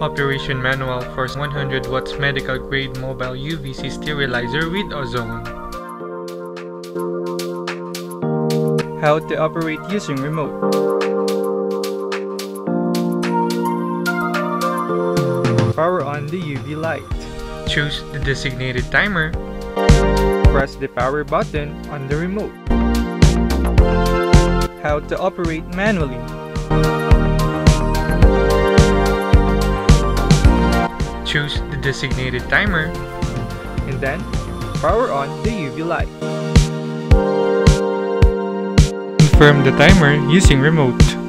Operation manual for 100 watts medical grade mobile UVC sterilizer with ozone. How to operate using remote. Power on the UV light. Choose the designated timer. Press the power button on the remote. How to operate manually. Choose the designated timer. And then, power on the UV light. Confirm the timer using remote.